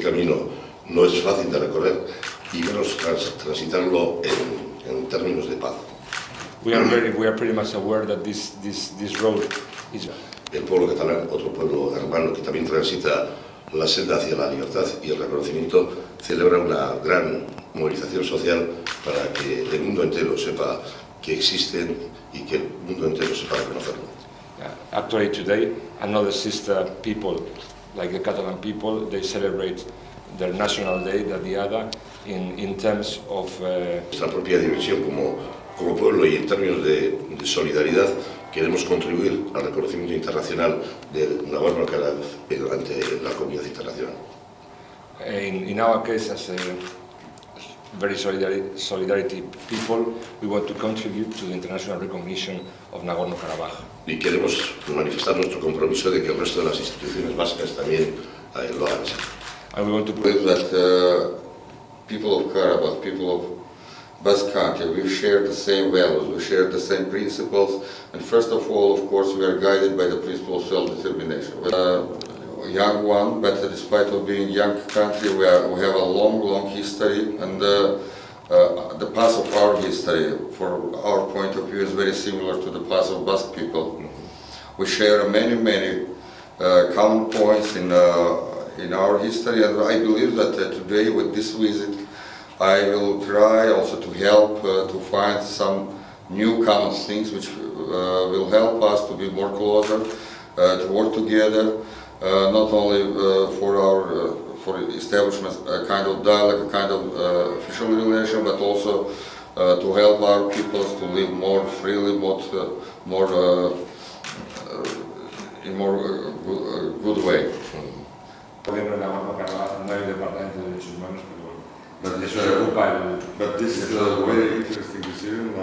camino no es fácil de recorrer y menos trans, transitarlo en, en términos de paz. We are very, we are pretty much aware that this, this, this road is El pueblo catalán, otro pueblo hermano que también transita la senda hacia la libertad y el reconocimiento, celebra una gran movilización social para que el mundo entero sepa que existen y que el mundo entero sepa reconocerlo. Yeah, Actually, today, another sister people, like the Catalan people, they celebrate their national day, the Diada, in, in terms of uh, Nuestra propia dimensión como, como pueblo y en términos de, de solidaridad queremos contribuir al reconocimiento internacional del Nagorno-Karabaj ante la comunidad internacional. in, in our case, as a very solidari- solidarity people, we want to contribute to the international recognition of Nagorno-Karabakh. Y queremos manifestar nuestro compromiso de que el resto de las instituciones vascas también eh, lo hagan. And we want to believe that uh, people of Karabakh, people of Basque country, we share the same values, we share the same principles, and first of all, of course, we are guided by the principle of self-determination. Uh, young one, but despite of being young country, we, are, we have a long, long history, and uh, uh, the path of our history, for our point of view, is very similar to the path of Basque people. We share many, many uh, common points in, uh, in our history, and I believe that uh, today with this visit, I will try also to help uh, to find some new common things which uh, will help us to be more closer, uh, to work together, not only uh, for our uh, for establishment a kind of dialogue, a kind of uh, official relation, but also uh, to help our peoples to live more freely, more, uh, more uh, uh, in more uh, good, uh, way. But this, uh, but this is a very interesting decision.